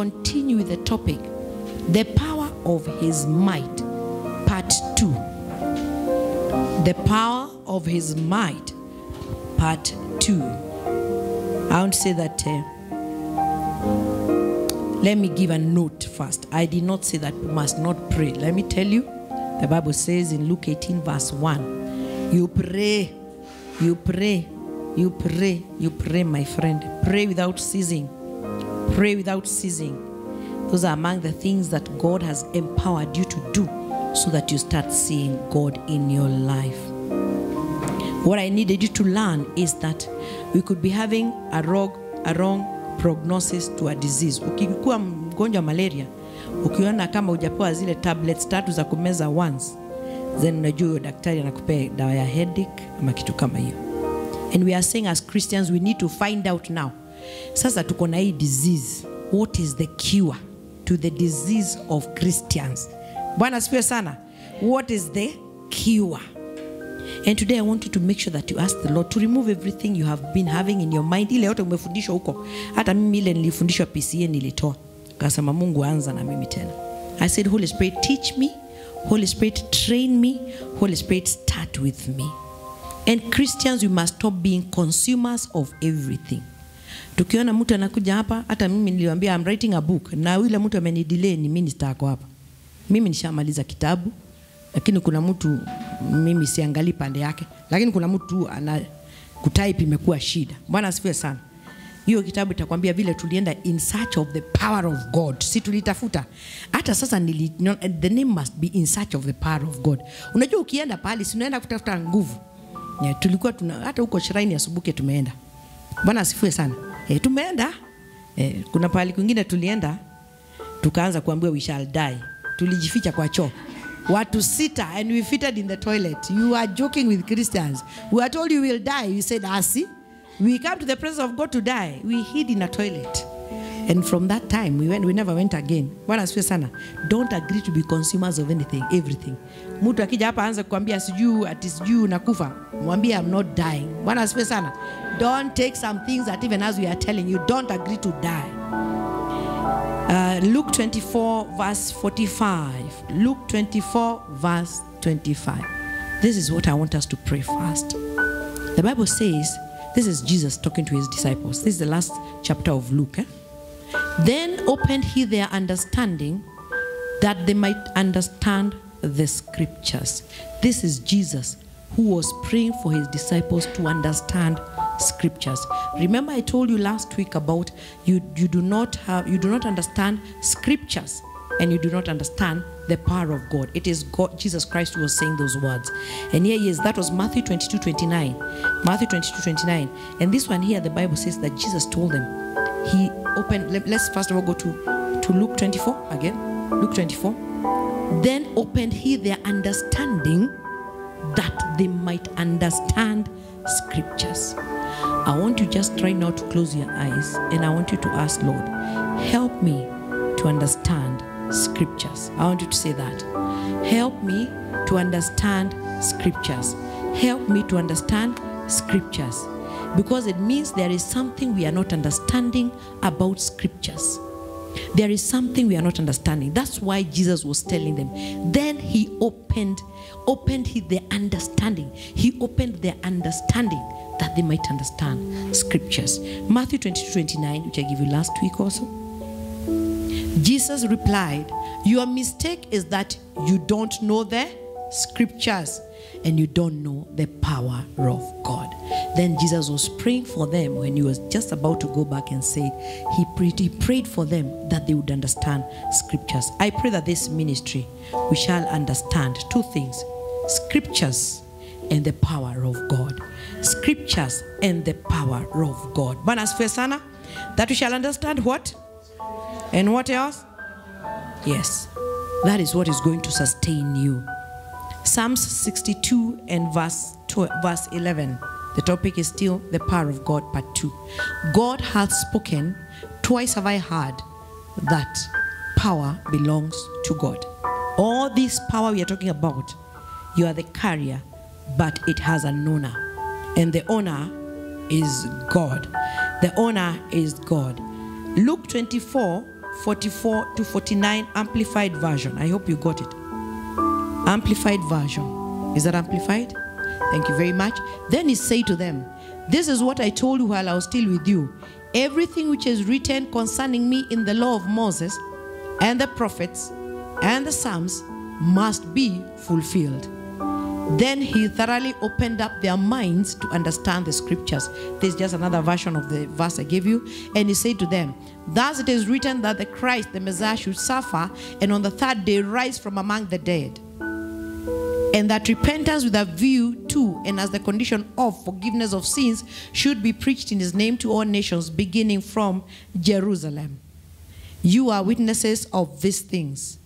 Continue with the topic the power of his might, part two. The power of his might, part two. I want to say that. uh, let me give a note first. I did not say that we must not pray. Let me tell you, the Bible says in Luke 18, verse 1, you pray, you pray, you pray, you pray, my friend. Pray without ceasing. Pray without ceasing. Those are among the things that God has empowered you to do so that you start seeing God in your life. What I needed you to learn is that we could be having a wrong, a wrong prognosis to a disease. Ukikuwa mgonjwa wa malaria, ukiona kama hujapewa zile tablets tatu za kumeza once, then unajua daktari anakupea dawa ya headache ama kitu kama hiyo. And we are saying as Christians we need to find out now. Sasa tuko na hii disease. What is the cure to the disease of Christians? Bwana asifiwe sana. What is the cure? And today I want you to make sure that you ask the Lord to remove everything you have been having in your mind. Ile yote umefundishwa huko. Hata mimi ile nilifundishwa PCA nilitoa. Kasema Mungu anza na mimi tena. I said Holy Spirit teach me. Holy Spirit train me. Holy Spirit start with me. And Christians we must stop being consumers of everything. Tukiona mtu anakuja hapa, hata mimi niliwaambia I'm writing a book na yule mtu amenidelay ni minister ako hapa. Mimi nishamaliza kitabu lakini kuna mtu mimi siangalii pande yake, lakini kuna mtu ana kutype imekuwa shida. Bwana asifiwe sana. Hiyo kitabu itakwambia vile tulienda in search of the power of God, si tulitafuta. Hata sasa nili, no, the name must be in search of the power of God. Unajua ukienda pale si unaenda kutafuta nguvu. Yeah, tulikuwa tuna hata huko shrine ya tumeenda. Bwana asifiwe sana. Eh, tumeenda. e, kuna pahali kwingine tulienda tukaanza kuambiwa we shall die. Tulijificha kwa choo. Watu sita and we fitted in the toilet. You are joking with christians. We are told you will die. You said asi. We come to the presence of god to die. We hid in a toilet. And from that time we went we never went again. Bwana asifiwe sana. Don't agree to be consumers of anything everything mtu akija hapa aanze kukwambia sijuu ati sijuu nakufa mwambie i'm not dying bwana asifiwe sana don't take some things that even as we are telling you don't agree to die uh, Luke 24, verse 45. Luke 24, verse 25. This is what I want us to pray first. The Bible says, this is Jesus talking to his disciples. This is the last chapter of Luke. eh? Then opened he their understanding that they might understand the scriptures. This is Jesus who was praying for his disciples to understand scriptures. Remember I told you last week about you you do not have you do not understand scriptures and you do not understand the power of God. It is God Jesus Christ who was saying those words. And here he is that was Matthew 22 29. Matthew 22 29. And this one here the Bible says that Jesus told them he opened let, us first of all go to to Luke 24 again. Luke 24. Then opened he their understanding that they might understand scriptures. I want you just try now to close your eyes and I want you to ask, Lord, help me to understand scriptures. I want you to say that. Help me to understand scriptures. Help me to understand scriptures. Because it means there is something we are not understanding about scriptures. There is something we are not understanding. That's why Jesus was telling them. Then he opened, opened he, their understanding. He opened their understanding that they might understand scriptures. Matthew 22, 29, which I gave you last week also. Jesus replied, Your mistake is that you don't know the scriptures and you don't know the power of God. Then Jesus was praying for them when he was just about to go back and say, he prayed, he prayed for them that they would understand scriptures. I pray that this ministry we shall understand two things scriptures and the power of God. Scriptures and the power of God. That we shall understand what? And what else? Yes. That is what is going to sustain you. Psalms 62 and verse 12, verse 11. The topic is still the power of God, part 2. God hath spoken, twice have I heard that power belongs to God. All this power we are talking about, you are the carrier, but it has an owner. And the owner is God. The owner is God. Luke 24, 44 to 49, Amplified Version. I hope you got it. Amplified Version. Is that amplified? Thank you very much. Then he said to them, This is what I told you while I was still with you. Everything which is written concerning me in the law of Moses and the prophets and the Psalms must be fulfilled. Then he thoroughly opened up their minds to understand the scriptures. This is just another version of the verse I gave you. And he said to them, Thus it is written that the Christ, the Messiah, should suffer and on the third day rise from among the dead. And that repentance with a view to and as the condition of forgiveness of sins should be preached in his name to all nations, beginning from Jerusalem. You are witnesses of these things.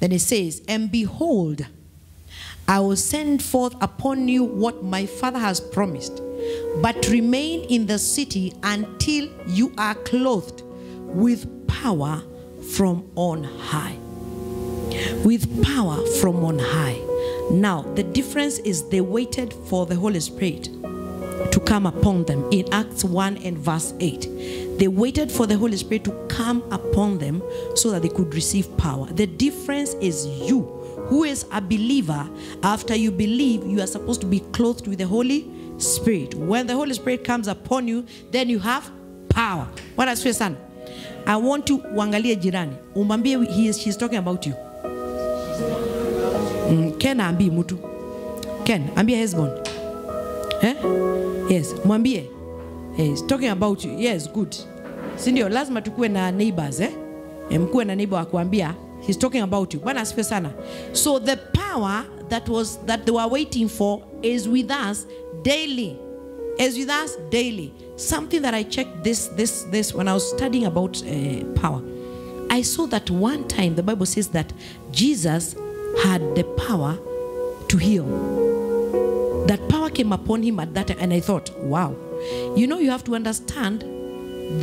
Then it says, And behold, I will send forth upon you what my Father has promised. But remain in the city until you are clothed with power from on high. With power from on high. Now, the difference is they waited for the Holy Spirit to come upon them in Acts 1 and verse 8. They waited for the Holy Spirit to come upon them so that they could receive power. The difference is you, who is a believer, after you believe, you are supposed to be clothed with the Holy Spirit. When the Holy Spirit comes upon you, then you have power. What I say, son? I want to uangalie jirani. Umwambie he is, she's talking about you. Mm, Ken ambii mtu. Ken, ambia Hesbon. Eh? Yes, mwambie. Yes, talking about you. Yes, good. Si ndio lazima tukue na neighbors eh? E, mkuwe na neighbor wa kuambia he's talking about you. Bwana asifiwe sana. So the power that was that they were waiting for is with us daily. Is with us daily. Something that I checked this this this when I was studying about uh, power. I saw that one time the Bible says that Jesus had the power to heal. That power came upon him at that time, and I thought, wow. You know, you have to understand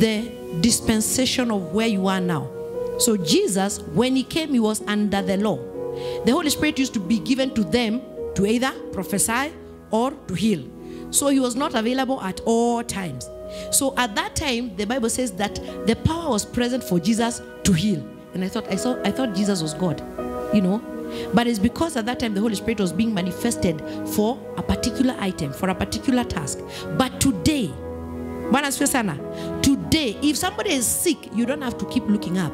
the dispensation of where you are now. So, Jesus, when he came, he was under the law. The Holy Spirit used to be given to them to either prophesy or to heal. So, he was not available at all times. So, at that time, the Bible says that the power was present for Jesus to heal. And I thought, I saw, I thought Jesus was God, you know. But it's because at that time the Holy Spirit was being manifested for a particular item, for a particular task. But today. Today, if somebody is sick, you don't have to keep looking up.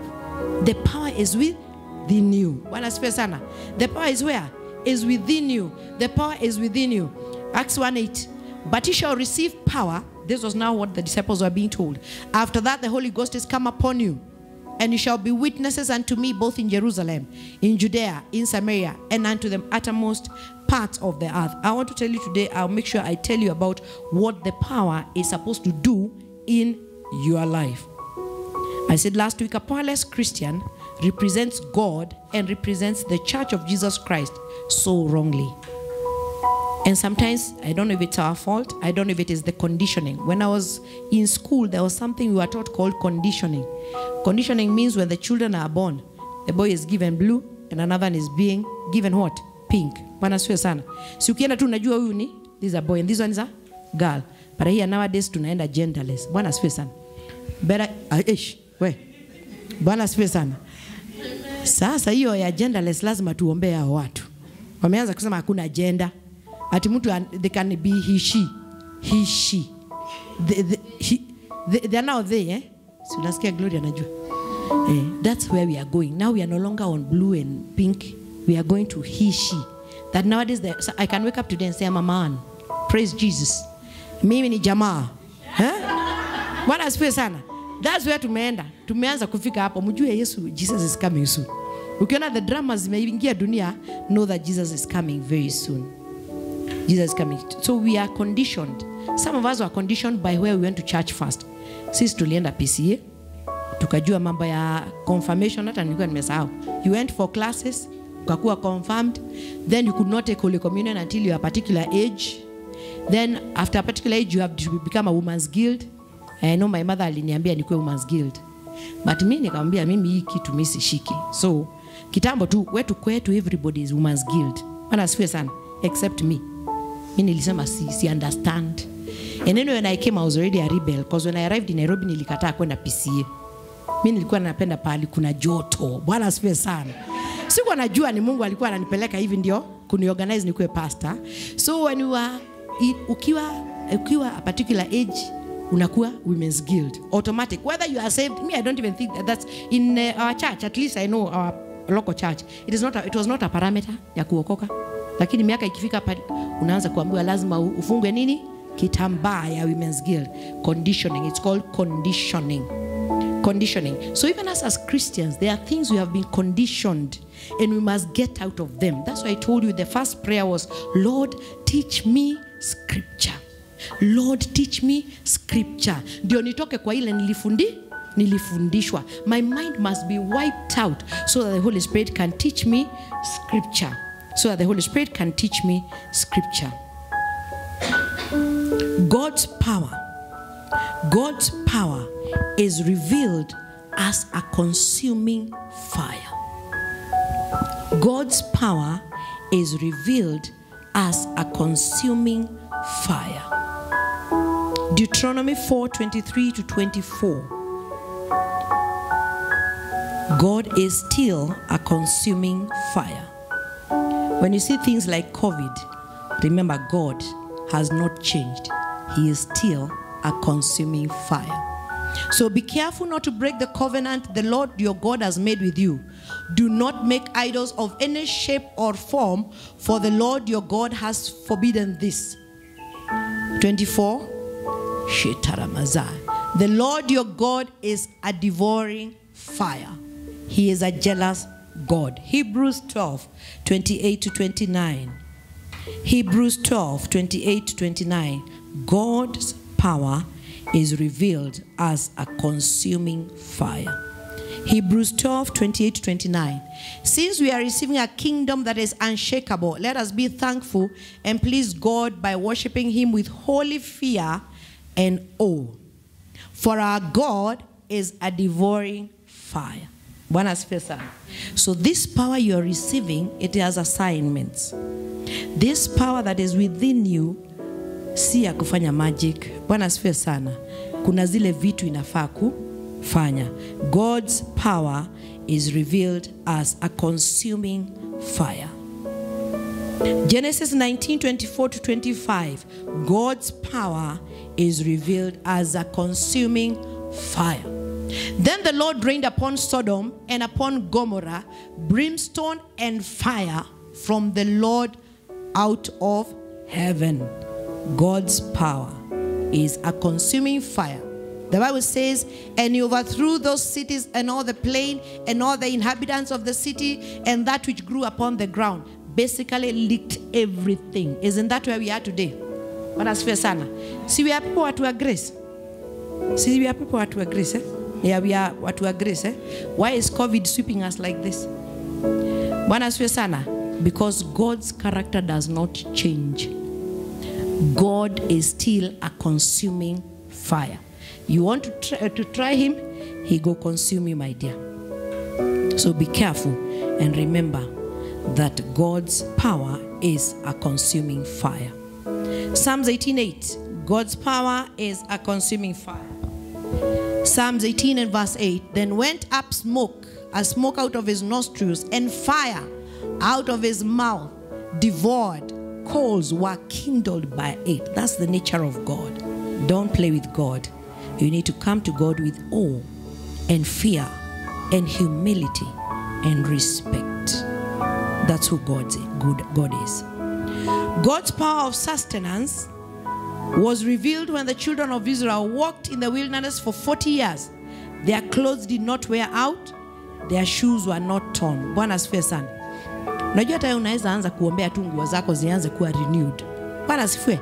The power is within you. The power is where? Is within you. The power is within you. Acts 1 8. But you shall receive power. This was now what the disciples were being told. After that, the Holy Ghost is come upon you. And you shall be witnesses unto me both in Jerusalem, in Judea, in Samaria, and unto the uttermost parts of the earth. I want to tell you today, I'll make sure I tell you about what the power is supposed to do in your life. I said last week, a powerless Christian represents God and represents the church of Jesus Christ so wrongly. And sometimes, I don't know if it's our fault, I don't know if it is the conditioning. When I was in school, there was something we were taught called conditioning. Conditioning means when the children are born, the boy is given blue and another one is being given what? Pink. Bwana this is a boy and this one is a girl. But here nowadays tunaenda genderless. Bwana siwe. Better, ish, we. Bwana siwe sana. Sasa hiyo ya genderless lazima tuombee hao watu. Wameanza kusema hakuna gender ati mtu they can be he she he she. They, they, he, they, they are now they eh? Si unasikia glory anajua eh, that's where we are going. Now we are no longer on blue and pink. We are going to he she. That nowadays the, so i can wake up today and say i'm a man. Praise jesus. Mimi ni jamaa. Eh? bwana asifiwe sana. That's where tumeenda. Tumeanza kufika hapo. Mjue yesu jesus is coming soon. Ukiona the drama zimeingia dunia know that jesus is coming very soon Jesus coming. So we are conditioned. Some of us were conditioned by where we went to church first. Sisi tulienda PCA, tukajua mambo ya confirmation, hata nilikuwa nimesahau. You went for classes, ukakuwa confirmed, then you could not take Holy Communion until you are a particular age. Then after a particular age you have to become a woman's guild. I know my mother aliniambia nikuwe woman's guild. But mimi nikamwambia mimi hii kitu mimi sishiki. So kitambo tu wetu kwetu everybody is woman's guild. Bwana asifiwe sana except me mi nilisema si, si understand. And then when i came i was already a rebel because when i arrived in nairobi nilikataa kwenda pca mi nilikuwa napenda pahali kuna joto. Bwana asifiwe sana. Sikuwa najua ni mungu alikuwa ananipeleka hivi ndio kuniorganize nikuwe pastor. So when you are, ukiwa ukiwa a particular age unakuwa women's guild. Automatic. Whether you are saved me i don't even think that that's in uh, our church. At least i know our local church. It, is not a, it was not a parameter ya kuokoka lakini miaka ikifika pale unaanza kuambiwa lazima ufungwe nini? Kitambaa ya women's guild. Conditioning. It's called conditioning. Conditioning. So even us as christians there are things we have been conditioned and we must get out of them. That's why i told you the first prayer was lord teach me scripture. Lord teach me scripture. Ndio nitoke kwa ile nilifundi nilifundishwa. My mind must be wiped out so that the holy spirit can teach me scripture so that the holy spirit can teach me scripture god's power God's power is revealed as a consuming fire. God's power is revealed as a consuming fire. Deuteronomy 4 23 to 24. God is still a consuming fire. When you see things like COVID, remember God has not changed. He is still a consuming fire. So be careful not to break the covenant the Lord your God has made with you. Do not make idols of any shape or form, for the Lord your God has forbidden this. 24 Shetaramazai. The Lord your God is a devouring fire. He is a jealous God. Hebrews 12 28 to 29. Hebrews 12 28 to 29. God's power is revealed as a consuming fire. Hebrews 12 28 to 29. Since we are receiving a kingdom that is unshakable, let us be thankful and please God by worshiping Him with holy fear and awe. For our God is a devouring fire. Bwana asifiwe sana. So this power you are receiving, it has assignments. This power that is within you si ya kufanya magic. Bwana asifiwe sana. Kuna zile vitu inafaa kufanya. God's power is revealed as a consuming fire. Genesis 19:24 to 25. God's power is revealed as a consuming fire. Then the Lord rained upon Sodom and upon Gomorrah brimstone and fire from the Lord out of heaven. God's power is a consuming fire. The Bible says, and he overthrew those cities and all the plain and all the inhabitants of the city and that which grew upon the ground. Basically, licked everything. Isn't that where we are today? Bwana asifiwe sana. See, we are people watu wa grace. See, we are people watu wa grace. Eh? Yeah, we are watu wa grace. Eh? Why is COVID sweeping us like this? Because God's character does not change. God is still a consuming fire. You want to try, to try him, he go consume you, my dear. So be careful and remember that God's power is a consuming fire. Psalms 18:8. God's power is a consuming fire. Psalms 18 and verse 8. Then went up smoke, a smoke out of his nostrils, and fire out of his mouth, devoured. Coals were kindled by it. That's the nature of God. Don't play with God. You need to come to God with awe and fear and humility and respect. That's who God's good God is. God's power of sustenance was revealed when the children of Israel walked in the wilderness for 40 years. Their clothes did not wear out, their shoes were not torn. Bwana asifiwe sana. Unajua hata unaweza anza kuombea tu nguo zako zianze kuwa renewed. Bwana asifiwe.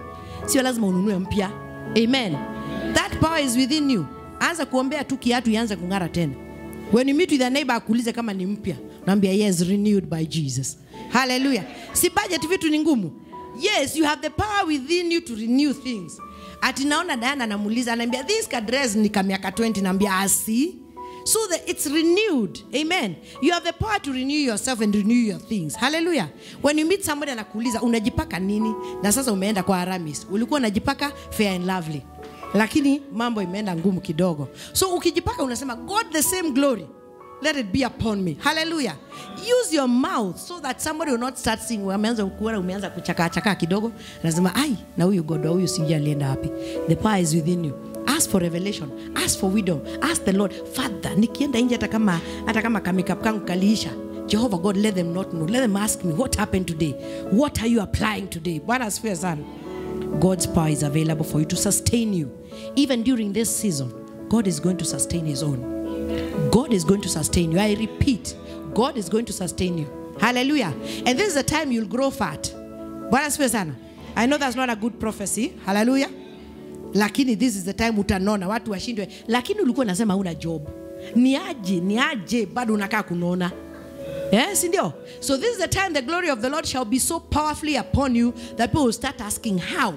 Sio lazima ununue mpya. Amen. That power is within you. Anza kuombea tu kiatu ianze kung'ara tena. When you meet with a neighbor akuulize kama ni mpya, naambia yes renewed by Jesus. Hallelujah. Si budget vitu ni ngumu. Yes, you have the power within you to renew things. Ati naona Diana anamuuliza anaambia this kadres ni kamiaka 20 naambia asi. So that it's renewed. Amen. You have the power to renew yourself and renew your things. Hallelujah. When you meet somebody anakuuliza unajipaka nini? Na sasa umeenda kwa Aramis. Ulikuwa unajipaka fair and lovely. lakini mambo imeenda ngumu kidogo so ukijipaka unasema god the same glory let it be upon me. Hallelujah. Use your mouth so that somebody will not start seeing umeanza kuona umeanza kuchaka kidogo. Nasema ai na huyu god huyu sijui alienda wapi. The power is within you. Ask for revelation. Ask for wisdom. Ask the lord father nikienda nje kama hata kama kamikap kangu kaliisha jehovah god let them not know. Let them ask me what happened today? What are you applying today? Bwana asifiwe sana. God's power is available for you to sustain you. Even during this season, God is going to sustain His own. God is going to sustain you. I repeat, God is going to sustain you. Hallelujah. And this is the time you'll grow fat. Bwana sana. I know that's not a good prophecy. Hallelujah. Lakini this is the time utanona watu washindwe. Lakini ulikuwa unasema una job. Ni aje, ni aje bado unakaa kunona. Yes, ndio. So this is the time the glory of the Lord shall be so powerfully upon you that people will start asking how.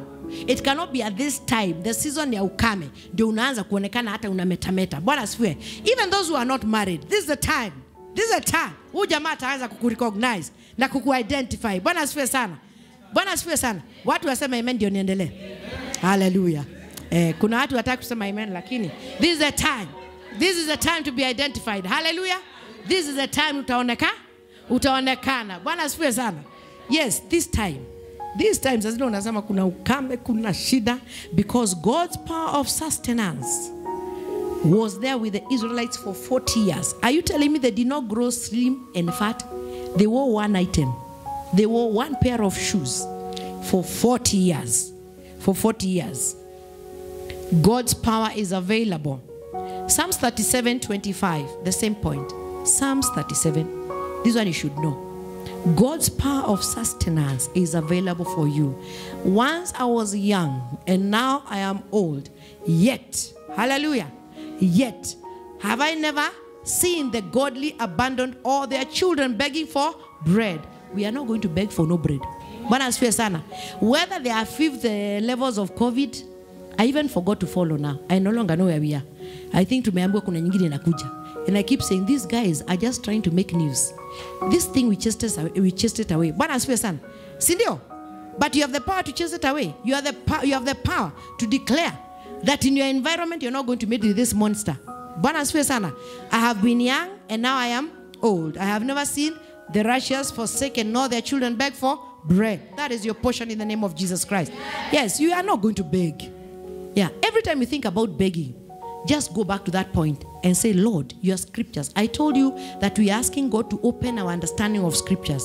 It cannot be at this time, the season ya ukame, ndio unaanza kuonekana hata unametameta. Bwana asifiwe. Even those who are not married, this is the time. This is the time. Huyu jamaa ataanza kukurecognize na kukuidentify. Bwana asifiwe sana. Bwana asifiwe sana. Watu wasema amen ndio niendelee. Hallelujah. Eh, kuna watu wataki kusema amen lakini this is the time. This is the time to be identified. Hallelujah. This is the time utaoneka utaonekana. Bwana asifiwe sana. Yes, this time. These times lazima unasema kuna ukame, kuna shida because God's power of sustenance was there with the Israelites for 40 years. Are you telling me they did not grow slim and fat? They wore one item. They wore one pair of shoes for 40 years. For 40 years. God's power is available. Psalms 37 25, the same point. Psalms 37. This one you should know. God's power of sustenance is available for you. Once I was young and now I am old, yet, hallelujah, yet have I never seen the godly abandon all their children begging for bread. We are not going to beg for no bread. Sana. Whether there are fifth uh, levels of COVID, I even forgot to follow now. I no longer know where we are. I think tumeambiwa kuna nyingine inakuja. And I keep saying these guys are just trying to make news. This thing we chased away. We chased it away. But you have the power to chase it away. You, are the you have the power to declare that in your environment you're not going to meet with this monster. Sana. I have been young and now I am old. I have never seen the righteous forsaken nor their children beg for bread. That is your portion in the name of Jesus Christ. Yes, you are not going to beg. Yeah, every time you think about begging, just go back to that point and say, Lord, your scriptures. I told you that we are asking God to open our understanding of scriptures.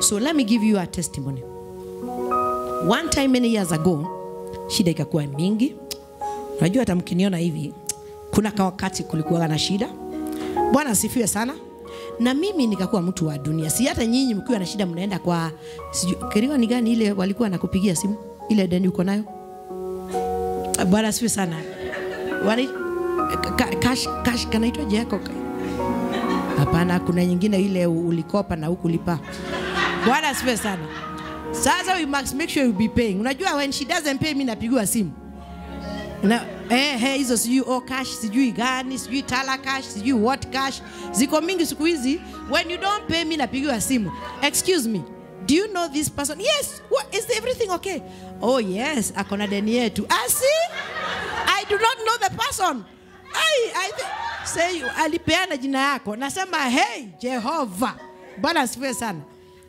So let me give you a testimony. One time many years ago, shida ikakuwa mingi. Unajua hata mkiniona hivi, kuna wakati kulikuwa na shida. Bwana asifiwe sana. Na mimi nikakuwa mtu wa dunia. Si hata nyinyi mkiwa na shida mnaenda kwa kiriwa ni gani ile walikuwa nakupigia simu ile deni uko nayo? Bwana asifiwe sana. Wani, ka, cash, cash kanaitwa yako? Hapana, kuna nyingine ile ulikopa na hukulipa. Bwana asifiwe sana. Sasa we must make sure you be paying. Unajua when she doesn't pay, mimi napigiwa simu na eh, eh, hizo sijui oh cash sijui gani sijui tala cash sijui what cash ziko mingi siku hizi. When you don't pay, mimi napigiwa simu. Excuse me, do you know this person? Yes. What is everything okay? Oh yes, akona deni yetu. Ah, see? I do not know the person. I, I say alipeana jina yako. Nasema hey Jehova. Bwana asifiwe sana.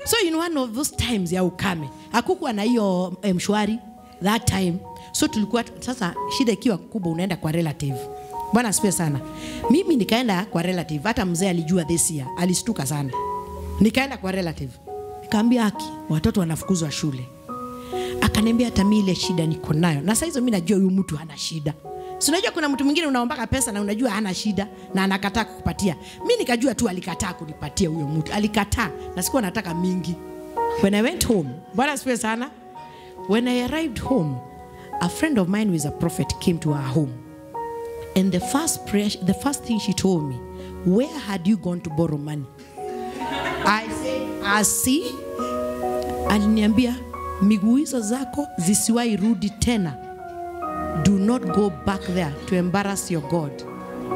So in one of those times ya ukame, hakukuwa na hiyo mshwari that time. So tulikuwa sasa, shida ikiwa kubwa, unaenda kwa relative. Bwana asifiwe sana. Mimi nikaenda kwa relative, hata mzee alijua this year, alistuka sana. Nikaenda kwa relative, nikaambia haki, watoto wanafukuzwa shule. Akaniambia hata mimi ile shida niko nayo, na saa hizo mimi najua huyu mtu ana shida. Si unajua kuna mtu mwingine unaombaka pesa na unajua hana shida na anakataa kukupatia. Mimi nikajua tu alikataa kunipatia huyo mtu. Alikataa na sikuwa nataka mingi. When I went home, Bwana asifiwe sana. When I arrived home, a friend of mine who is a prophet came to our home. And the first prayer, the first thing she told me, where had you gone to borrow money? I said, I see. Aliniambia miguu hizo zako zisiwahi rudi tena. Do not go back there to embarrass your God.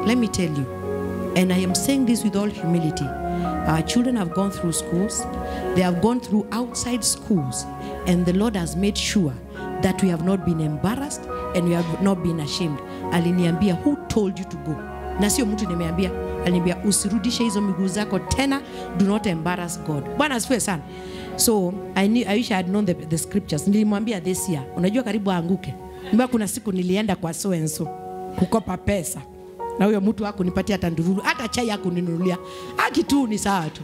Let me tell you, and I am saying this with all humility. Our children have gone through schools, they have gone through outside schools, and the Lord has made sure that we have not been embarrassed, and we have not been ashamed. Aliniambia who told you to go? Nasio mtu nimeambia aliniambia usirudishe hizo miguu zako tena do not embarrass god. Bwana asifiwe sana. So I, knew, I wish I had known the, the scriptures. Nilimwambia this year. Unajua karibu aanguke mbaya kuna siku nilienda kwa so and so kukopa pesa? Na huyo mtu hakunipatia hata ndururu hata chai hakuninunulia. Haki tu ni sawa tu.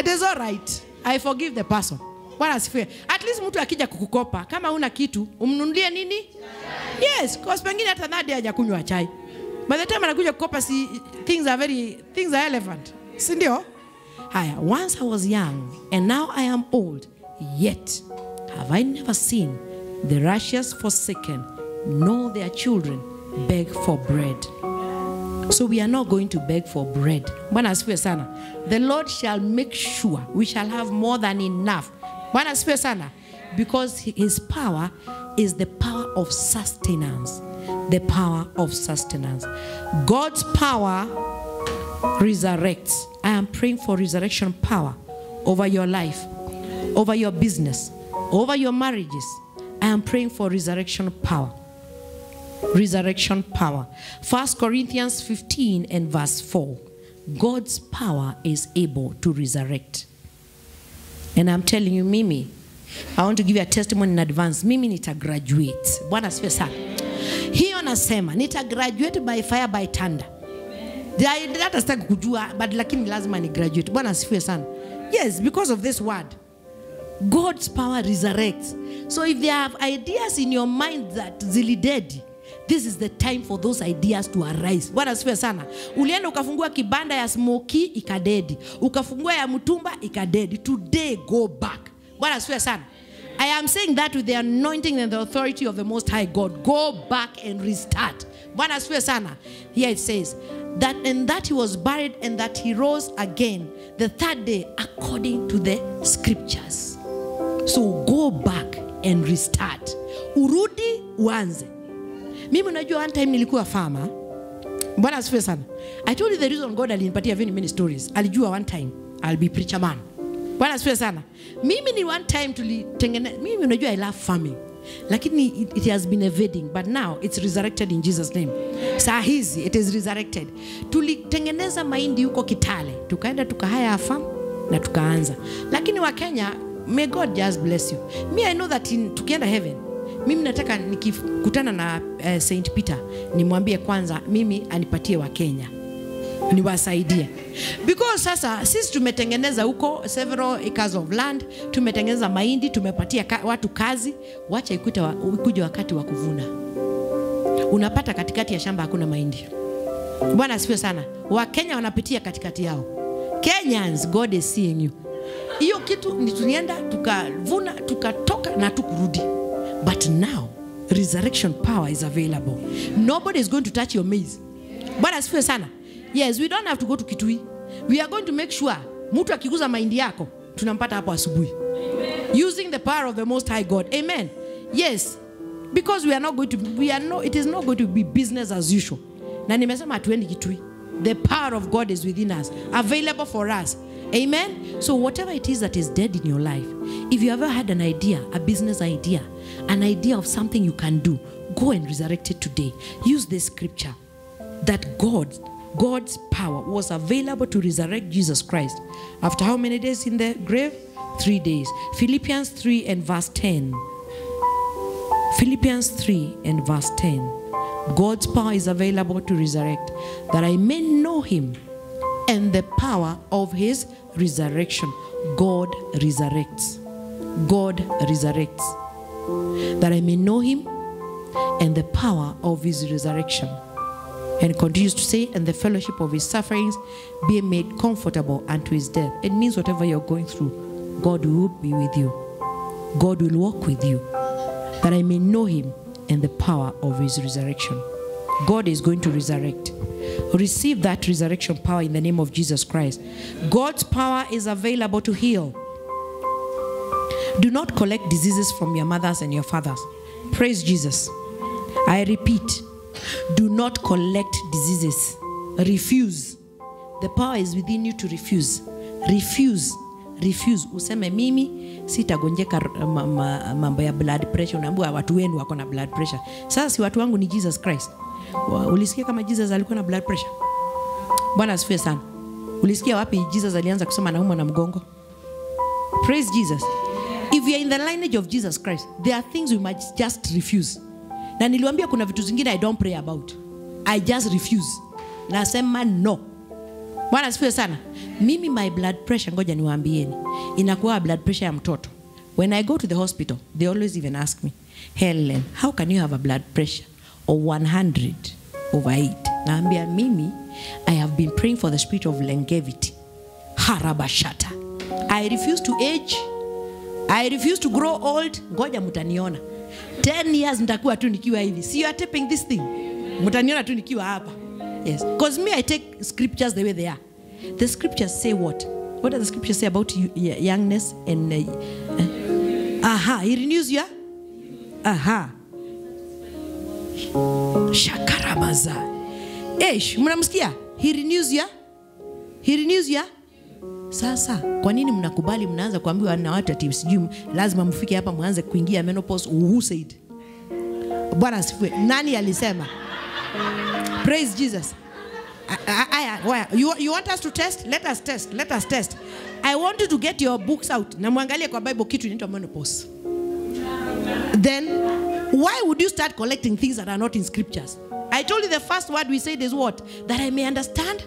It is all right. I forgive the person. Bwana asifiwe. At least mtu akija kukukopa kama una kitu umnunulie nini? Yes cause pengine hata nadi hajakunywa chai. By the time anakuja kukopa si things are very things are relevant. Si ndio? Haya once i was young and now i am old yet have i never seen the righteous forsaken nor their children beg for bread. So we are not going to beg for bread. The lord shall make sure we shall have more than enough. Because his power is the power of sustenance. The power of sustenance. God's power resurrects. I am praying for resurrection power over your life over your business over your marriages i am praying for resurrection power resurrection power. 1 Corinthians 15 and verse 4. God's power is able to resurrect. And I'm telling you, Mimi, I want to give you a testimony in advance. Mimi nita graduate. Bwana asifiwe sana. Hiyo nasema nita graduate by fire by thunder. Hata sitaki kujua but lakini lazima ni graduate. Bwana asifiwe sana. Yes, because of this word. God's power resurrects. So if there have ideas in your mind that zilidedi, this is the time for those ideas to arise. Bwana asifiwe sana. Ulienda ukafungua kibanda ya smoki ikadedi, ukafungua ya mtumba ikadedi. Today go back. Bwana asifiwe sana. I am saying that with the anointing and the authority of the Most High God. Go back and restart. Bwana asifiwe sana. Here it says that and that he was buried and that he rose again the third day according to the scriptures. So go back and restart. Urudi uanze. Mimi unajua one time nilikuwa farmer. Bwana asifiwe sana. I told you the reason God alinipatia very many stories. Alijua one time I'll be preacher man. Bwana asifiwe sana. Mimi ni one time tulitengeneza mimi unajua I love farming. Lakini it, it has been evading but now it's resurrected in Jesus name. Saa hizi it is resurrected. Tulitengeneza mahindi huko Kitale. Tukaenda tukahaya farm na tukaanza. Lakini wa Kenya may God just bless you. Me I know that in, tukienda heaven mimi nataka nikikutana na uh, Saint Peter nimwambie kwanza mimi anipatie wa Kenya. Niwasaidie. Because sasa sisi tumetengeneza huko several acres of land tumetengeneza mahindi tumepatia ka, watu kazi. Wacha ikute wa, ikuje wakati wa kuvuna. Unapata katikati ya shamba hakuna mahindi. Bwana asifiwe sana. Wakenya wanapitia katikati yao. Kenyans god is seeing you hiyo kitu ni tulienda tukavuna tukatoka na tukurudi. But now resurrection power is available. Nobody is going to touch your maize. Bwana asifiwe sana. Yes we don't have to go to kitui. We are going to make sure mtu akiguza mahindi yako tunampata hapo asubuhi. Using the power of the most high god. Amen. Yes because we are not going to we are no, it is not going to be business as usual. Na nimesema hatuendi kitui. The power of god is within us available for us amen? So whatever it is that is dead in your life if you ever had an idea a business idea an idea of something you can do go and resurrect it today. Use this scripture that god god's power was available to resurrect jesus christ. After how many days in the grave? Three days. Philippians 3 and verse 10 Philippians 3 and verse 10. God's power is available to resurrect, that I may know him and the power of his resurrection. God resurrects. God resurrects. That I may know him and the power of his resurrection. And continues to say, and the fellowship of his sufferings be made comfortable unto his death. It means whatever you're going through, God will be with you. God will walk with you that I may know him and the power of his resurrection. God is going to resurrect. Receive that resurrection power in the name of Jesus Christ. God's power is available to heal. Do not collect diseases from your mothers and your fathers. Praise Jesus. I repeat, do not collect diseases. Refuse. The power is within you to refuse. Refuse. refuse useme mimi sitagonjeka ma- mambo ya blood pressure unambua watu wenu wako na blood pressure sasa si watu wangu ni jesus christ ulisikia kama jesus alikuwa na blood pressure? Bwana asifiwe sana. Ulisikia wapi jesus alianza kusema naumwa na mgongo? Praise jesus. If you are in the lineage of jesus christ there are things we must just refuse. Na niliwambia kuna vitu zingine i don't pray about. I just refuse. Nasema no. Bwana asifiwe sana. Mimi my blood pressure ngoja niwaambieni. Inakuwa blood pressure ya mtoto. When i go to the hospital they always even ask me helen how can you have a blood pressure of 100 over 8 naambia mimi i have been praying for the spirit of longevity. Harabashata i refuse to age. I refuse to grow old. Ngoja mtaniona 10 years nitakuwa tu nikiwa hivi. See you are taping this thing. Mtaniona tu nikiwa hapa. Yes. Because me i take scriptures the way they are. The scriptures say what? What does the scripture say about you, youngness and uh, uh, aha he renews your? Aha shakaramaza Eish, mnamsikia? He renews ya? He renews ya? Sasa kwa nini mnakubali mnaanza kuambiwa na watu ati sijui lazima mfike hapa mwanze kuingia menopause? Who said? Bwana asifiwe. Nani alisema? Praise jesus. Aya, I- you, you want us to test? Let us test let us test. I want you to get your books out. Na mwangalie kwa bible kitu inaitwa menopause. Then why would you start collecting things that are not in scriptures? I told you the first word we said is what? That i may understand.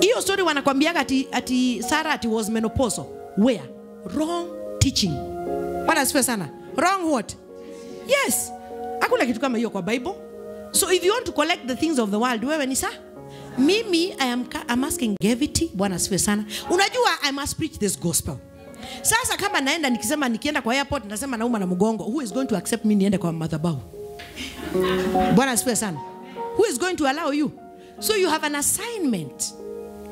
Hiyo story wanakwambiaga ati, ati sara ati was menopausal. Where? Wrong teaching. Bwana asifiwe sana. Wrong what? Yes. Hakuna kitu kama hiyo kwa bible. So if you want to collect the things of the world wewe ni saa mimi I am, I'm asking gravity. Bwana asifiwe sana. Unajua i must preach this gospel sasa kama naenda nikisema nikienda kwa airport nasema nauma na mgongo. Who is going to accept me niende kwa madhabahu bwana asifiwe sana. Who is going to allow you? So you have an assignment.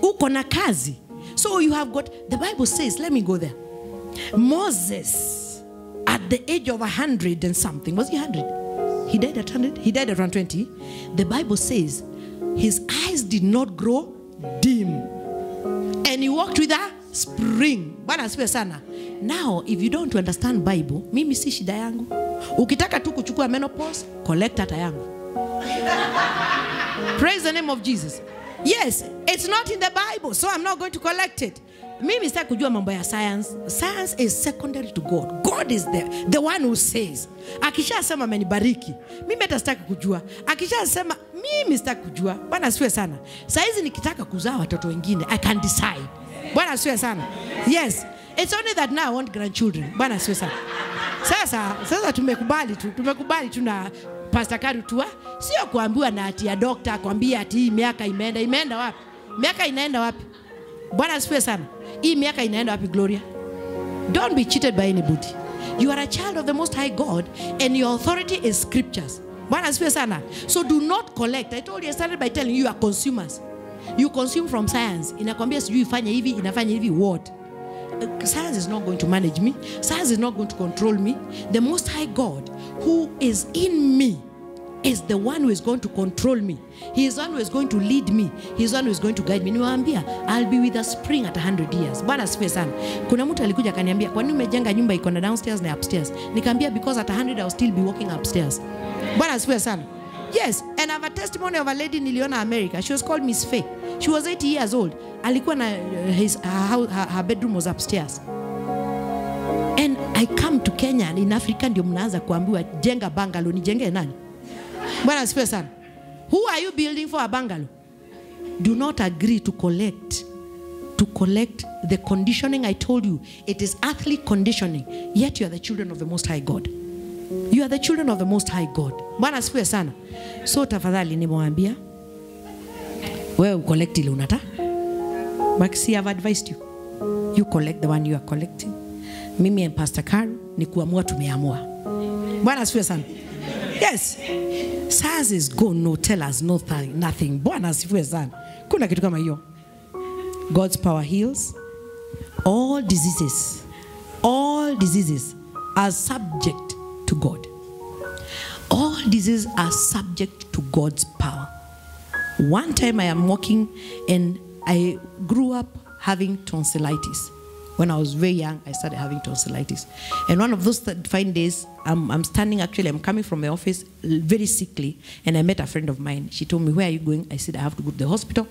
Uko na kazi. So you have got the bible says let me go there. Moses at the age of a hundred and something was he hundred? He died at hundred? He died around 20 the bible says his eyes did not grow dim. And he walked with a spring. Bwana asifiwe sana. Now if you don't understand bible mimi si shida yangu. Ukitaka tu kuchukua menopause collect hata yangu. Praise the name of jesus. Yes it's not in the bible so i'm not going to collect it. Mimi sitaki kujua mambo ya science. Science is secondary to god. God is the, the one who says. Akishasema amenibariki mimi hata sitaki kujua. Akishasema mimi sitaki kujua. Bwana asifiwe sana. Sahizi nikitaka kuzaa watoto wengine i can decide bwana asiwe sana. Yes. It's only that now i want grandchildren. Bwana asiwe sana. Sasa sasa tumekubali tu tumekubali tu na Pastor Karu tu sio kuambiwa na ati ya dokta akwambia ati hii miaka imeenda. Imeenda wapi? Miaka inaenda wapi? Bwana asifiwe sana. Hii miaka inaenda wapi gloria? Don't be cheated by anybody. You are a child of the most high god and your authority is scriptures. Bwana asifiwe sana. So do not collect. I told you i started by telling you you are consumers you consume from science. Inakwambia sijui ifanye hivi inafanya hivi what? Uh, science is not going to manage me. Science is not going to control me. The most high god who is in me is the one who is going to control me. He is one who is going to lead me. He is one who is going to guide me. Niwaambia i'll be with a spring at 100 years. Bwana sifa sana. Kuna mtu alikuja akaniambia kwa nini umejenga nyumba iko na downstairs na upstairs? Nikaambia because at 100 i'll still be walking upstairs. Bwana sifa sana yes and I have a testimony of a lady niliona america. She was called miss Faye. she was 80 years old. Alikuwa na uh, his, her, her, her bedroom was upstairs. And i come to kenya and in africa ndio mnaanza kuambiwa jenga bangalo nijenge nani? Bwana asifiwe sana. Who are you building for a bungalow? Do not agree to collect to collect the conditioning i told you. It is earthly conditioning yet you are the children of the most high god you are the children of the most high god. Bwana asifiwe sana. So tafadhali nimewambia. Wewe ucollect ile unata but see i've advised you. You collect the one you are collecting. Mimi and pastor Karu ni kuamua tumeamua. Bwana asifiwe sana. Yes. Science is go no tell us no th- nothing. Bwana asifiwe sana. Kuna kitu kama hiyo. God's power heals all diseases. All diseases are subject to god all diseases are subject to god's power one time i am walking and i grew up having tonsillitis When I was very young, I started having tonsillitis. And one of those fine days, I'm, I'm standing actually, I'm coming from my office very sickly, and I met a friend of mine. She told me, Where are you going? I said, I have to go to the hospital.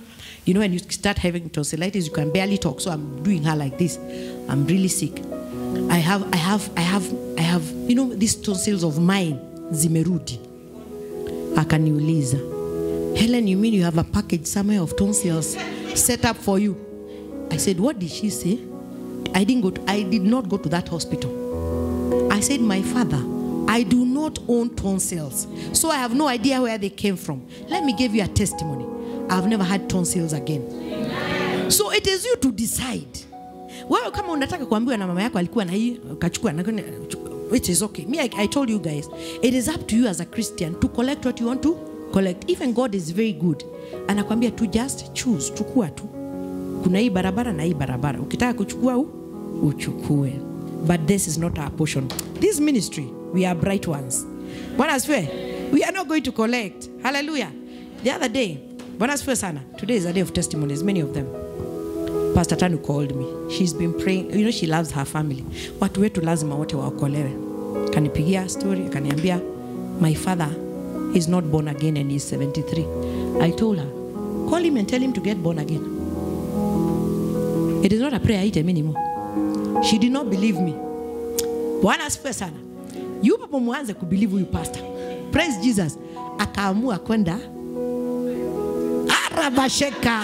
You know, when you start having tonsillitis, you can barely talk. So I'm doing her like this. I'm really sick. I have, I have, I have, I have, you know, these tonsils of mine, zimerudi. Akaniuliza, Helen, you mean you have a package somewhere of tonsils set up for you? I said, What did she say? I didn't go to, I did not go to that hospital. I said, My father, I do not own tonsils. So I have no idea where they came from. Let me give you a testimony. I've never had tonsils again. So it is you to decide. Wewe kama unataka kuambiwa na mama yako alikuwa na hii ukachukua na which is okay. Me I, I told you guys, it is up to you as a Christian to collect what you want to collect. Even God is very good. Anakwambia tu just choose, chukua tu. Kuna hii barabara na hii barabara. Ukitaka kuchukua u, uchukue. But this is not our portion. This ministry, we are bright ones. Bwana asifiwe. We are not going to collect. Hallelujah. The other day, Bwana asifiwe sana. Today is a day of testimonies, many of them. Pastor Tanu called me. She's been praying. You know, she loves her family. Watu wetu lazima wote waokolewe. Kanipigia story, akaniambia, my father is not born again and he's 73. I told her, call him and tell him to get born again. It is not a prayer item anymore. She did not believe me. Bwana asifiwe sana. Yupo mwanze kubelieve huyu pastor. Praise Jesus. Akaamua kwenda arabasheka.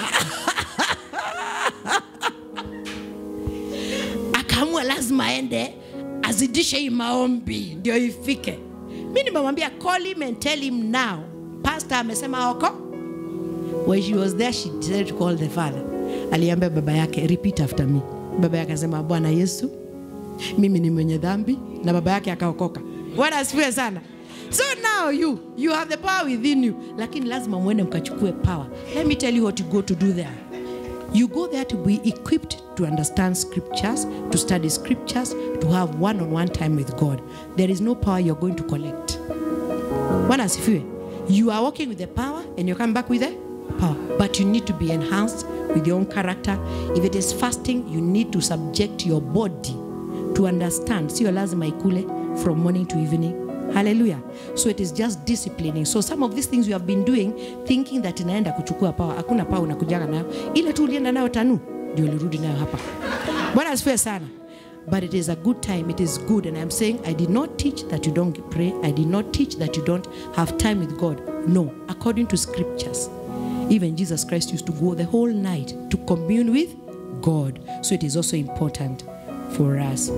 Lazima aende azidishe hii maombi ndio ifike. Mi nimemwambia call him and tell him now. Pastor amesema oko. When she was there she decided to call the father. Aliambia baba yake repeat after me. Baba yake akasema Bwana Yesu, mimi ni mwenye dhambi na baba yake akaokoka. Bwana asifiwe sana. So now you you have the power within you, lakini lazima mwende mkachukue power. Let me tell you what you go to do there. You go there to be equipped to understand scriptures, to study scriptures, to have one on one time with God. There is no power you're going to collect. You are working with the power and you come back with the power. But you need to be enhanced with your own character. If it is fasting, you need to subject your body to understand. Sio lazima ikule from morning to evening. Hallelujah. So it is just disciplining. So some of these things you have been doing thinking that inaenda kuchukua power. Hakuna power unakujaga nayo. Ile tu ulienda nayo tanu ndio ulirudi nayo hapa. Bwana asifiwe sana. But it is a good time. It is good. And I'm saying, I did not teach that you don't pray. I did not teach that you don't have time with God. No. According to scriptures, even Jesus Christ used to go the whole night to commune with God. So it is also important for us.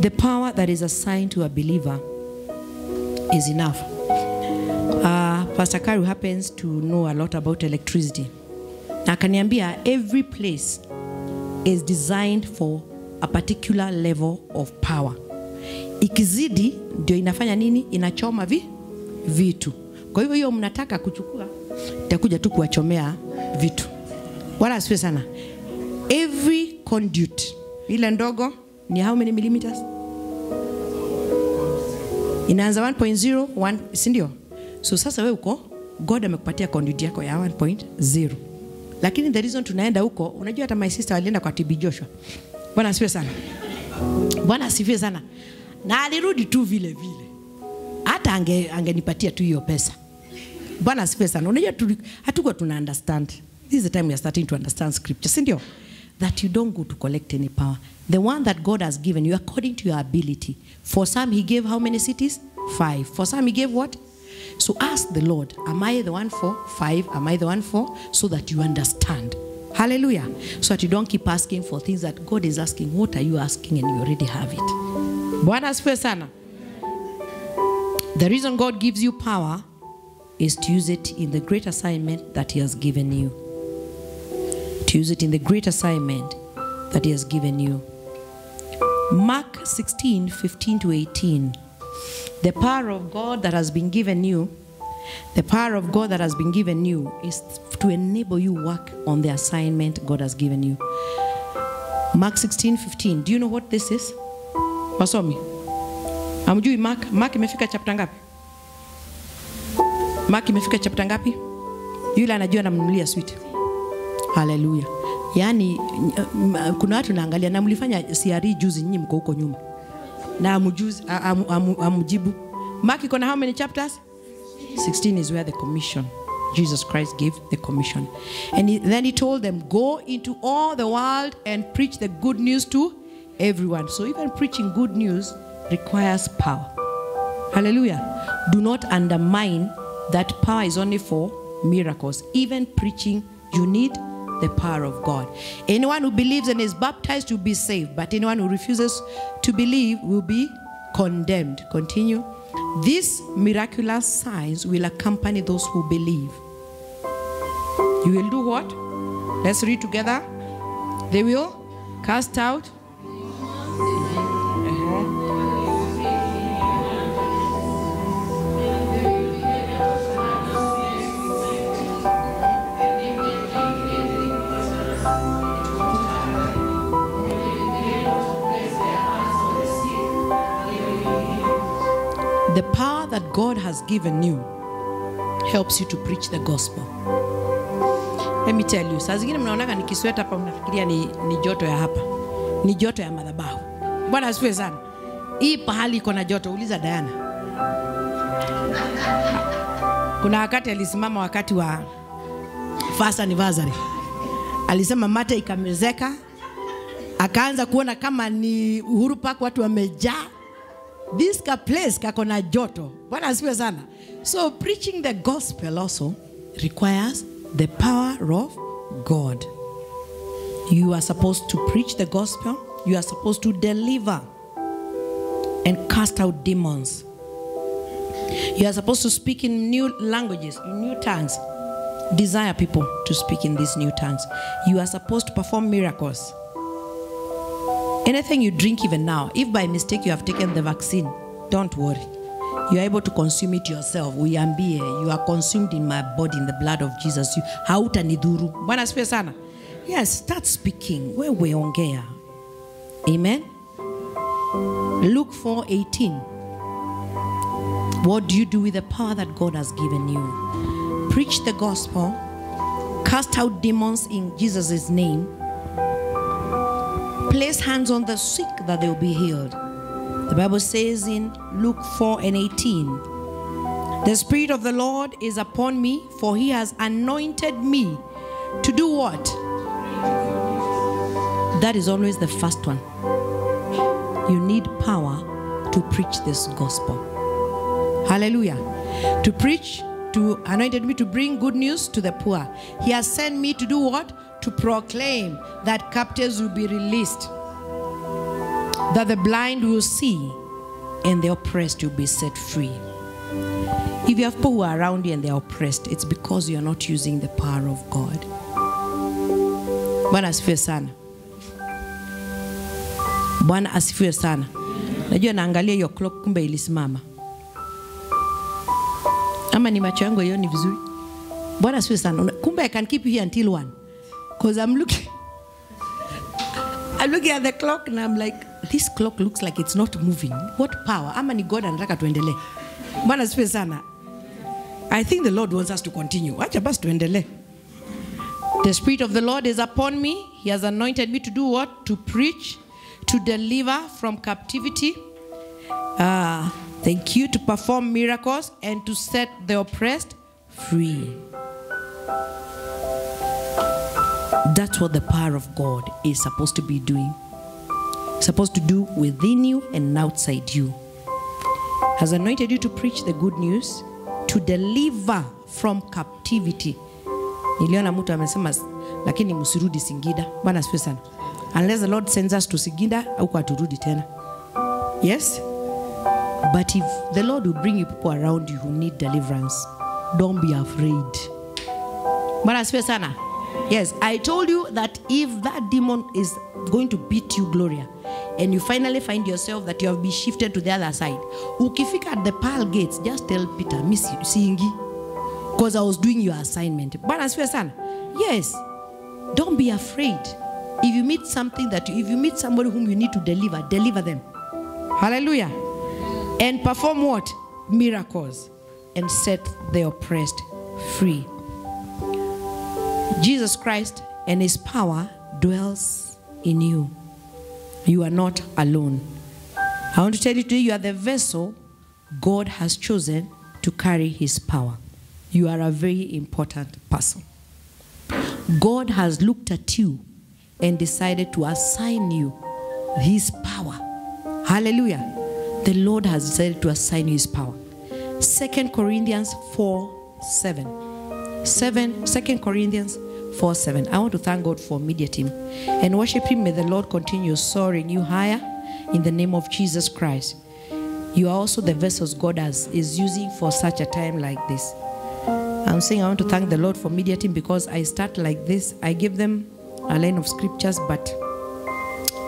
The power that is assigned to a believer is enough. Uh, Pastor Karu happens to know a lot about electricity. Na akaniambia every place is designed for a particular level of power. Ikizidi ndio inafanya nini? Inachoma vi vitu. Kwa hivyo hiyo mnataka kuchukua, itakuja tu kuwachomea vitu. Wala asiwe sana. Every conduit ile ndogo ni how many millimeters? Inaanza 1.0 1, si ndio? So sasa we uko God amekupatia conduit yako ya 1.0 lakini the reason tunaenda huko, unajua hata my sister alienda kwa TB Joshua. Bwana asifiwe sana. Bwana asifiwe sana. Na alirudi tu vile vile, hata ange, angenipatia tu hiyo pesa. Bwana asifiwe sana. Unajua hatukuwa tuna understand. This is the time we are starting to understand scripture, si ndio? That you don't go to collect any power. The one that God has given you according to your ability. For some he gave how many cities? Five. For some he gave what? So ask the Lord, Am I the one for five? Am I the one for? So that you understand. Hallelujah. So that you don't keep asking for things that God is asking. What are you asking? And you already have it. The reason God gives you power is to use it in the great assignment that He has given you. Use it in the great assignment that He has given you. Mark 16 15 to 18. The power of God that has been given you, the power of God that has been given you is to enable you work on the assignment God has given you. Mark 16 15. Do you know what this is? Wasomi. Amjui Mark? Mark imefika chapter ngapi? Mark imefika chapter ngapi? Yule anajua namnunulia sweet. Hallelujah. yaani kuna watu naangalia na mlifanya CRE juzi nyinyi mko huko nyuma. Na amujuzi, am, am, amujibu mark iko na how many chapters? 16 is where the commission. Jesus christ gave the commission. And he, then he told them go into all the world and preach the good news to everyone. So even preaching good news requires power. Hallelujah. Do not undermine that power is only for miracles. Even preaching you need the power of god. Anyone who believes and is baptized will be saved but anyone who refuses to believe will be condemned. Continue. These miraculous signs will accompany those who believe. You will do what? Let's read together. They will cast out God has given you helps you to preach the gospel. Let me tell you, saa zingine mnaonaga nikisweta hapa mnafikiria ni, ni joto ya hapa, ni joto ya madhabahu. Bwana asifiwe sana. Hii pahali iko na joto, uliza Diana. Kuna wakati alisimama wakati wa first anniversary, alisema mate ikamezeka, akaanza kuona kama ni Uhuru Park watu wamejaa this ka place kako na joto. Bwana asiwe sana. So preaching the gospel also requires the power of god. You are supposed to preach the gospel. You are supposed to deliver and cast out demons. You are supposed to speak in new languages in new tongues. Desire people to speak in these new tongues. You are supposed to perform miracles Anything you drink, even now, if by mistake you have taken the vaccine, don't worry. You are able to consume it yourself. Uiambie, you are consumed in my body, in the blood of Jesus. You, hautanidhuru. Bwana asifiwe sana. Yes, start speaking. Wewe ongea. Amen. Luke 4:18. What do you do with the power that God has given you? Preach the gospel, cast out demons in Jesus' name, place hands on the sick that they will be healed. The Bible says in Luke 4 and 18, The Spirit of the Lord is upon me, for he has anointed me to do what? That is always the first one. You need power to preach this gospel. Hallelujah. To preach, to anointed me to bring good news to the poor. He has sent me to do what? To proclaim that captives will be released, that the blind will see, and the oppressed will be set free. If you have people around you and they are oppressed, it's because you are not using the power of God. Bwana asifiwe sana. Bwana asifiwe sana. Najua naangalia hiyo clock, kumbe ilisimama ama ni macho yangu hiyo ni vizuri. Bwana asifiwe sana. Kumbe I can keep you here until one because I'm looking I'm looking at the clock and I'm like this clock looks like it's not moving. What power? Ama ni God anataka tuendelee. Bwana. I think the Lord wants us to continue. The Spirit of the Lord is upon me. He has anointed me to do what? To preach, to deliver from captivity. Ah, thank you. To perform miracles and to set the oppressed free. That's what the power of God is supposed to be doing. Supposed to do within you and outside you. Has anointed you to preach the good news, to deliver from captivity. Niliona mtu amesema lakini msirudi Singida. Bwana asifiwe sana. Unless the Lord sends us to Singida turudi tena. Yes? But if the Lord will bring you people around you who need deliverance, don't be afraid. Bwana asifiwe sana. Yes, I told you that if that demon is going to beat you, Gloria, and you finally find yourself that you have been shifted to the other side, ukifika at the pearl gates, just tell Peter, Miss Singi, because I was doing your assignment. Bwana asifiwe son, Yes, don't be afraid. If you meet something that you, if you meet somebody whom you need to deliver, deliver them. Hallelujah. And perform what? Miracles and set the oppressed free. Jesus Christ and his power dwells in you. You are not alone. I want to tell you today you are the vessel God has chosen to carry his power. You are a very important person. God has looked at you and decided to assign you his power. Hallelujah. The Lord has decided to assign you his power. Second Corinthians 4 7. 7 2 Corinthians 4 7. I want to thank God for media team and worship him. May the Lord continue soaring you higher in the name of Jesus Christ. You are also the vessels God has is using for such a time like this. I'm saying I want to thank the Lord for media team because I start like this. I give them a line of scriptures, but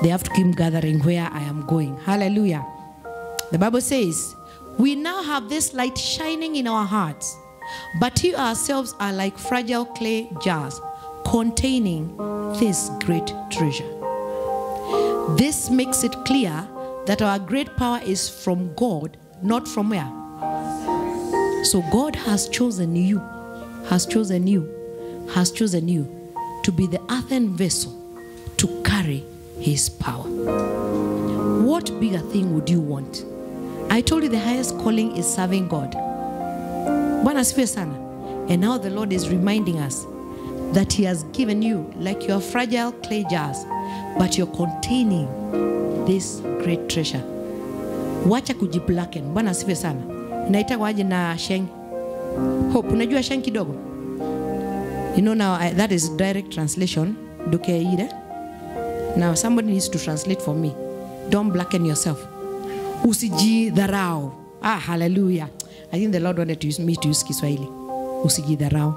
they have to keep gathering where I am going. Hallelujah. The Bible says, We now have this light shining in our hearts, but you ourselves are like fragile clay jars containing this great treasure. This makes it clear that our great power is from God, not from where? So God has chosen you, has chosen you, has chosen you to be the earthen vessel to carry his power. What bigger thing would you want? I told you the highest calling is serving God. Bwana asifiwe sana. And now the Lord is reminding us that he has given you like your fragile clay jars, but you're containing this great treasure. Wacha kujiblacken. Bwana asifiwe sana. Naita waje na sheng. Hope, unajua sheng kidogo? You know now I, that is direct translation. Duke ile. Now somebody needs to translate for me. Don't blacken yourself. Usijidharau. Ah, hallelujah. I think the Lord wanted to use me to use Kiswahili. Usijidharau.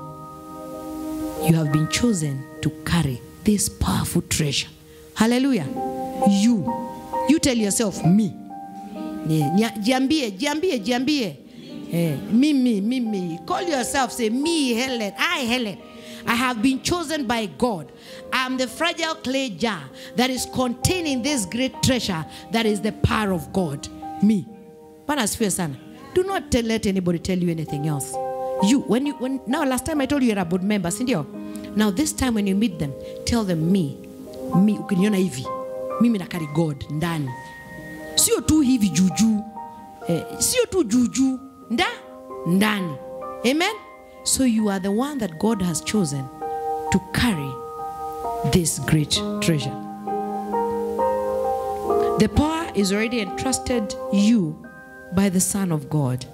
You have been chosen to carry this powerful treasure. Hallelujah. You. You tell yourself, me. Yeah, nya- Jiambie, jiambie, jiambie. Eh, mimi, mimi. Call yourself, say, me, Helen. I, Helen. I have been chosen by God. I am the fragile clay jar that is containing this great treasure that is the power of God. Me. Bwana asifiwe sana. Do not let anybody tell you anything else. You, when you, when, now last time I told you you're a board member, sindio? Now this time when you meet them, tell them me, me, ukiniona hivi, mimi na carry God ndani. Sio tu hivi juju, eh, sio tu juju, nda, ndani. Amen? So you are the one that God has chosen to carry this great treasure. The power is already entrusted you by the Son of God.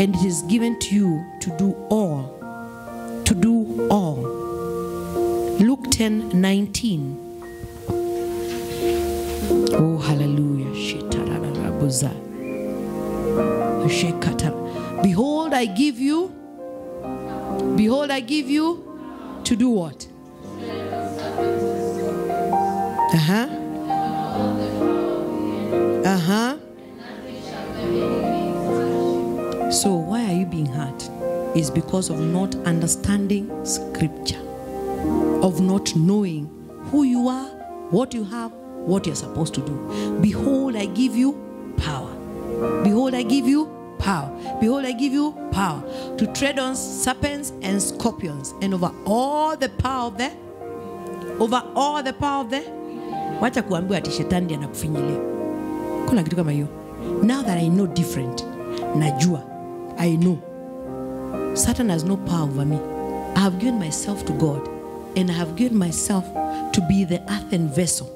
And it is given to you to do all. To do all. Luke 10 19. Oh, hallelujah. Behold, I give you. Behold, I give you to do what? Uh huh. Uh huh. It's because of not understanding scripture, of not knowing who you are, what you have, what you're supposed to do. Behold, I give you power. Behold, I give you power. Behold, I give you power to tread on serpents and scorpions and over all the power of the over all the power of the wacha kuambiwa ati shetani anakufinyilia kuna kitu kama hiyo now that i know different najua i know satan has no power over me. I have given myself to god and i have given myself to be the earthen vessel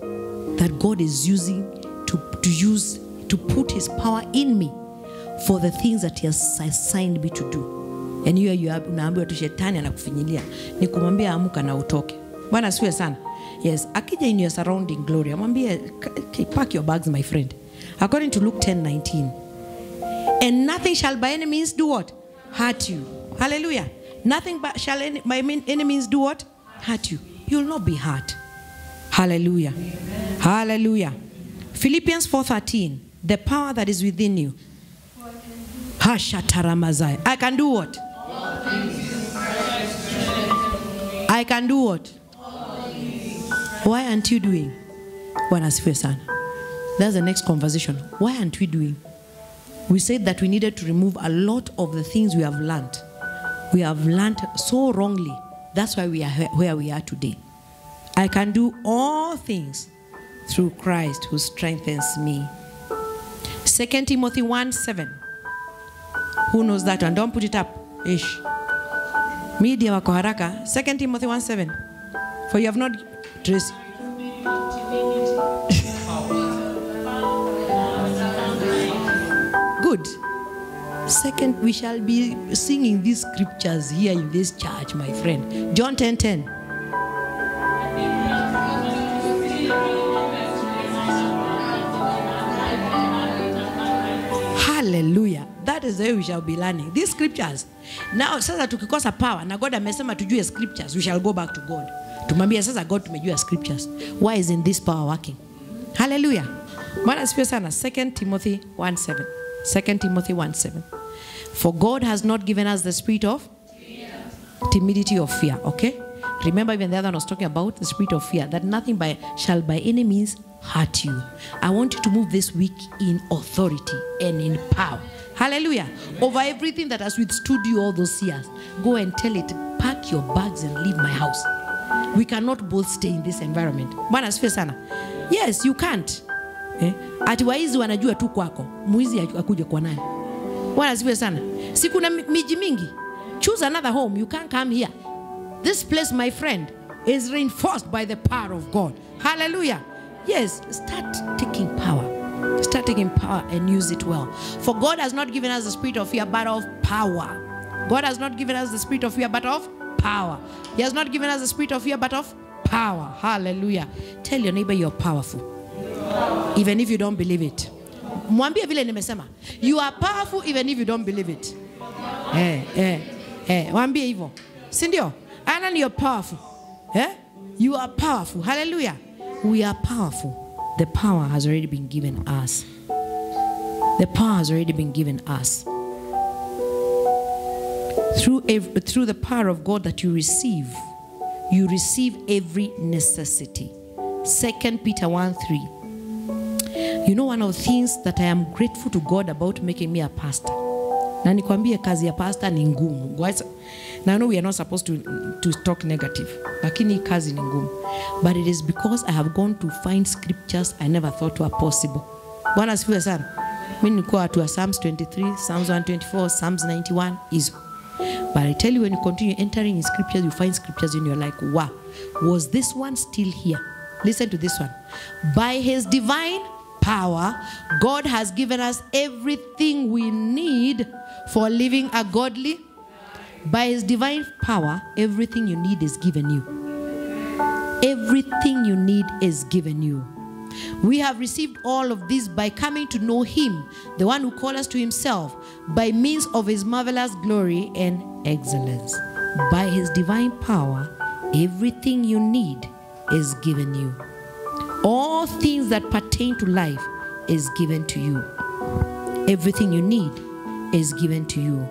that god is using to, to use to put his power in me for the things that he has assigned me to do. And hiyo unaambiwa tu shetani anakufinyilia. Ni kumwambia amuka na utoke. Bwana asiwe sana. Yes akija in your surrounding glory amwambie "K- pack your bags my friend. According to luke 10:19. and nothing shall by any means do what? Hurt you hallelujah nothing but shall any, any means do what hurt you you will not be hurt hallelujah hallelujah philippians 4.13 the power that is within you. I can do what? I can do what? Why aren't you doing? Bwana asifiwe sana. That's the next conversation. Why aren't we doing? We said that we needed to remove a lot of the things we have learned. We have learned so wrongly. That's why we are where we are today. I can do all things through Christ who strengthens me. 2 Timothy 1 7. Who knows that one? Don't put it up. Ish. Media wako haraka. 2 Timothy 1 7. For you have not Tracy. Good. Second, we shall be singing these scriptures here in this church, my friend. John 10 10. Hallelujah. That is the way we shall be learning. These scriptures. Now sasa tukikosa power na God amesema tujue scriptures, we shall go back to God. Tumwambia sasa God tumejua scriptures. Why isn't this power working? Hallelujah. Bwana asifiwe sana. 2 Timothy 1:7. 2 Timothy 1 7. For God has not given us the spirit of timidity or fear, okay? Remember, even the other one was talking about the spirit of fear, that nothing by shall by any means hurt you. I want you to move this week in authority and in power. Hallelujah. Over everything that has withstood you all those years. Go and tell it, pack your bags and leave my house. We cannot both stay in this environment. Yes, you can't. Eh? Ati waizi wanajua tu kwako, mwizi akuja kwa nani? Bwana asifiwe sana. Si kuna miji mingi. Choose another home. You can't come here. This place, my friend, is reinforced by the power of God. Hallelujah. Yes, start taking power. Start taking power and use it well. For God has not given us the spirit of fear, but of power. God has not given us the spirit of fear, but of power. He has not given us the spirit of fear, but of power. Hallelujah. Tell your neighbor you're powerful, even if you don't believe it. Mwambie vile nimesema. You are powerful even if you don't believe it. Eh, eh, eh, waambie hivyo. Si ndio? Anani you're powerful. Eh? you are powerful. Hallelujah. We are powerful. The power has already been given us. The power has already been given us. Through ev- through the power of god that you receive you receive every necessity. Second peter 1 3 you know one of the things that i am grateful to god about making me a pastor. Na nikwambie kazi ya pastor ni ngumu. Na I know we are not supposed to, to talk negative lakini kazi ni ngumu. But it is because i have gone to find scriptures i never thought were possible. Bwana asifiwe sana. Mimi nilikuwa watu wa psalms 23 psalms 124 psalms 91 hizo. But i tell you when you continue entering in scriptures you find scriptures and you're like wow. Was this one still here? Listen to this one. By his divine power, God has given us everything we need for living a godly. By His divine power, everything you need is given you. Everything you need is given you. We have received all of this by coming to know Him, the one who called us to Himself, by means of His marvelous glory and excellence. By His divine power, everything you need is given you. All things that pertain to life is given to you. Everything you need is given to you.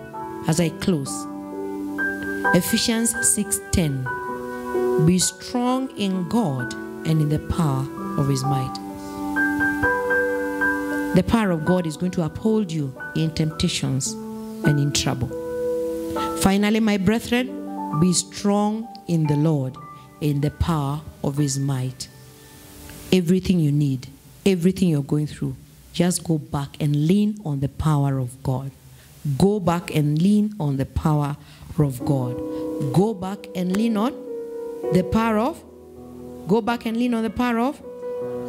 As I close, Ephesians 6:10. Be strong in God and in the power of his might. The power of God is going to uphold you in temptations and in trouble. Finally, my brethren, be strong in the Lord, in the power of his might everything you need, everything you're going through, just go back and lean on the power of God. Go back and lean on the power of God. Go back and lean on the power of. Go back and lean on the power of.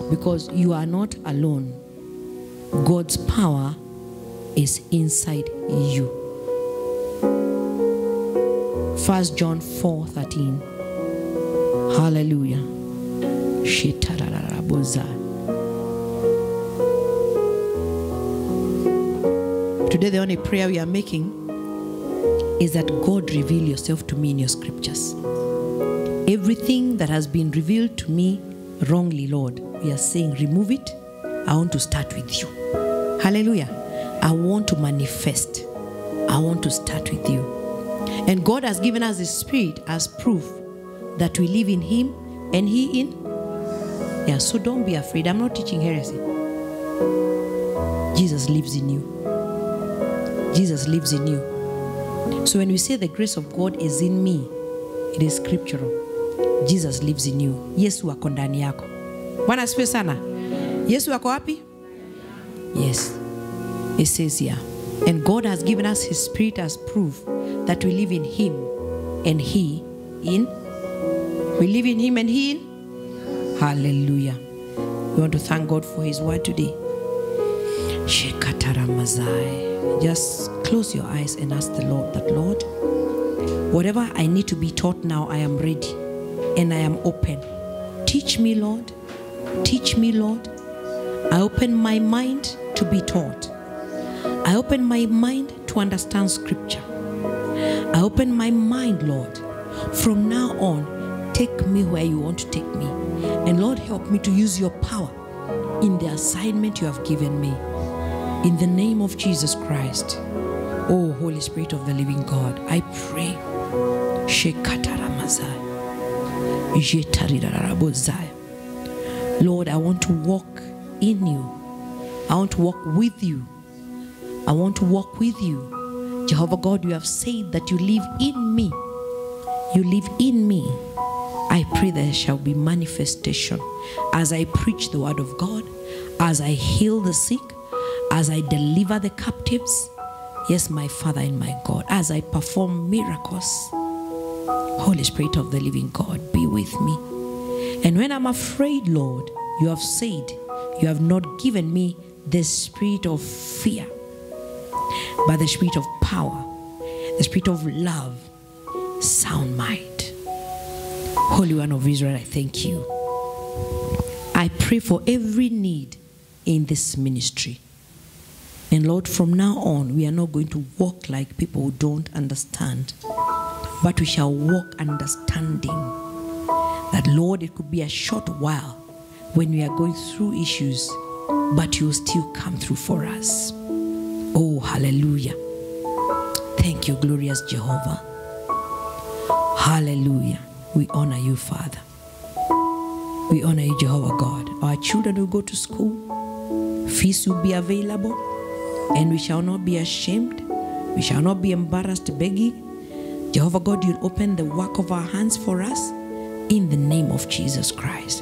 Because you are not alone. God's power is inside you. 1 John 4 13. Hallelujah. Today, the only prayer we are making is that God reveal yourself to me in your scriptures. Everything that has been revealed to me wrongly, Lord, we are saying, remove it. I want to start with you. Hallelujah. I want to manifest. I want to start with you. And God has given us His Spirit as proof that we live in Him and He in. Yeah, so don't be afraid. I'm not teaching heresy. Jesus lives in you. Jesus lives in you. So when we say the grace of God is in me, it is scriptural. jesus lives in you yesu ako ndani yako bwana asifiwe sana yesu ako wapi yes it says here and god has given us his spirit as proof that we live in him and he in we live in him and he in hallelujah we want to thank god for his word today. Just close your eyes and ask the Lord that, Lord, whatever I need to be taught now, I am ready and I am open. Teach me, Lord. Teach me, Lord. I open my mind to be taught. I open my mind to understand scripture. I open my mind, Lord. From now on, take me where you want to take me. And Lord, help me to use your power in the assignment you have given me. In the name of Jesus Christ. Oh, Holy Spirit of the living God, I pray. Lord, I want to walk in you. I want to walk with you. I want to walk with you. Jehovah God, you have said that you live in me. You live in me. I pray there shall be manifestation as I preach the word of God, as I heal the sick, as I deliver the captives. Yes, my Father and my God, as I perform miracles. Holy Spirit of the living God, be with me. And when I'm afraid, Lord, you have said, you have not given me the spirit of fear, but the spirit of power, the spirit of love, sound mind. Holy One of Israel, I thank you. I pray for every need in this ministry. And Lord, from now on, we are not going to walk like people who don't understand, but we shall walk understanding that, Lord, it could be a short while when we are going through issues, but you will still come through for us. Oh, hallelujah. Thank you, glorious Jehovah. Hallelujah. We honor you, Father. We honor you, Jehovah God. Our children will go to school, fees will be available, and we shall not be ashamed. We shall not be embarrassed begging. Jehovah God, you'll open the work of our hands for us in the name of Jesus Christ.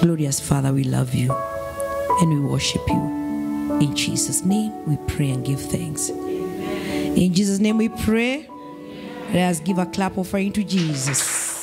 Glorious Father, we love you and we worship you. In Jesus' name, we pray and give thanks. In Jesus' name, we pray. Let us give a clap offering to Jesus.